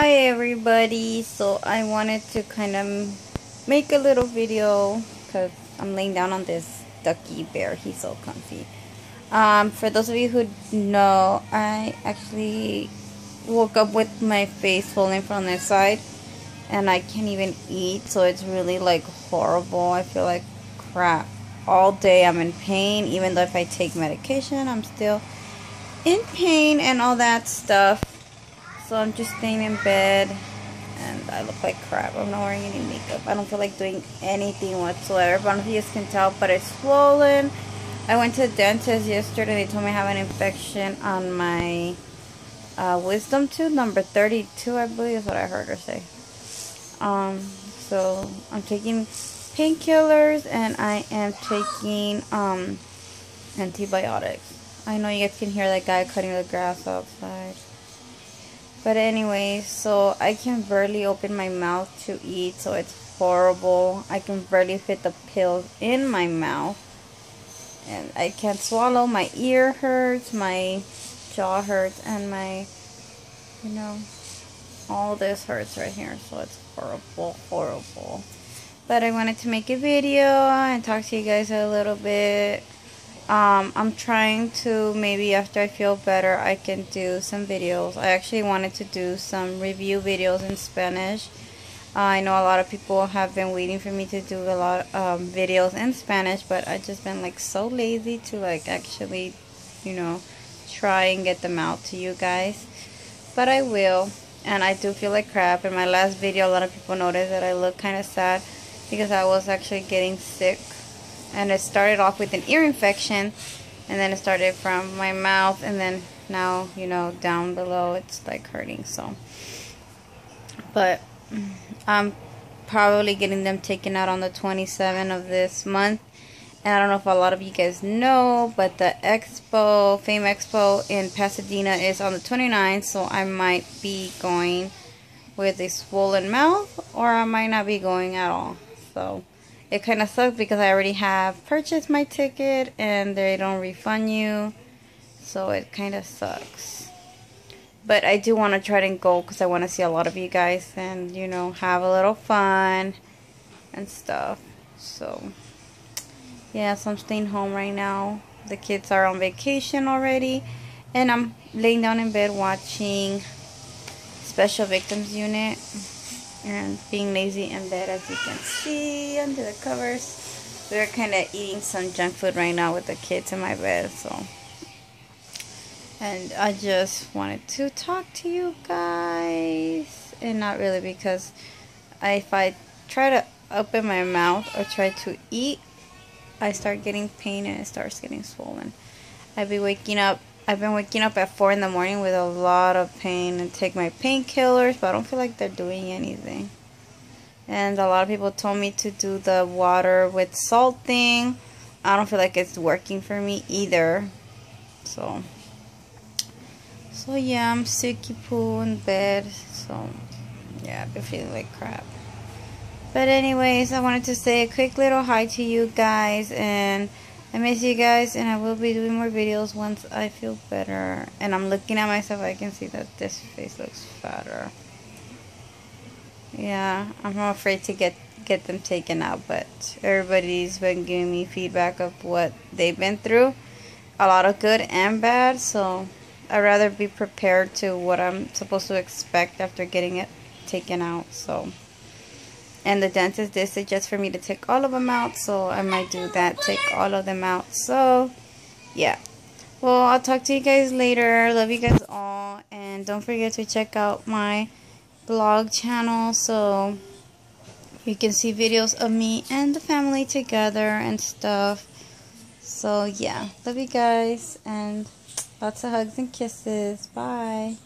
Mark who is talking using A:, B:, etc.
A: Hi everybody, so I wanted to kind of make a little video because I'm laying down on this ducky bear, he's so comfy. Um, for those of you who know, I actually woke up with my face swollen from the side and I can't even eat, so it's really like horrible. I feel like crap all day. I'm in pain, even though if I take medication, I'm still in pain and all that stuff. So I'm just staying in bed and I look like crap. I'm not wearing any makeup. I don't feel like doing anything whatsoever. I don't know if you guys can tell, but it's swollen. I went to the dentist yesterday. They told me I have an infection on my uh, wisdom tooth, number 32, I believe is what I heard her say. Um, so I'm taking painkillers and I am taking um, antibiotics. I know you guys can hear that guy cutting the grass outside. But anyway, so I can barely open my mouth to eat, so it's horrible. I can barely fit the pills in my mouth. And I can't swallow. My ear hurts, my jaw hurts, and my, you know, all this hurts right here. So it's horrible, horrible. But I wanted to make a video and talk to you guys a little bit um, I'm trying to maybe after I feel better I can do some videos. I actually wanted to do some review videos in Spanish. Uh, I know a lot of people have been waiting for me to do a lot of um, videos in Spanish but I've just been like so lazy to like actually you know try and get them out to you guys. But I will and I do feel like crap. In my last video a lot of people noticed that I look kind of sad because I was actually getting sick and it started off with an ear infection and then it started from my mouth and then now you know down below it's like hurting so. But I'm probably getting them taken out on the 27th of this month. And I don't know if a lot of you guys know but the expo fame expo in Pasadena is on the 29th so I might be going with a swollen mouth or I might not be going at all so it kind of sucks because I already have purchased my ticket and they don't refund you. So it kind of sucks. But I do want to try and go because I want to see a lot of you guys and, you know, have a little fun and stuff. So, yeah, so I'm staying home right now. The kids are on vacation already. And I'm laying down in bed watching Special Victims Unit and being lazy in bed as you can see under the covers. We're kind of eating some junk food right now with the kids in my bed so. And I just wanted to talk to you guys and not really because if I try to open my mouth or try to eat I start getting pain and it starts getting swollen. I've been waking up I've been waking up at 4 in the morning with a lot of pain and take my painkillers, but I don't feel like they're doing anything. And a lot of people told me to do the water with salt thing. I don't feel like it's working for me either. So, so yeah, I'm sicky poo in bed. So, yeah, I've been feeling like crap. But anyways, I wanted to say a quick little hi to you guys and I miss you guys and I will be doing more videos once I feel better. And I'm looking at myself, I can see that this face looks fatter. Yeah, I'm afraid to get get them taken out, but everybody's been giving me feedback of what they've been through. A lot of good and bad, so I'd rather be prepared to what I'm supposed to expect after getting it taken out, so and the dentist did suggest for me to take all of them out so I might do that take all of them out. So yeah. Well I'll talk to you guys later. Love you guys all. And don't forget to check out my blog channel so you can see videos of me and the family together and stuff. So yeah. Love you guys and lots of hugs and kisses. Bye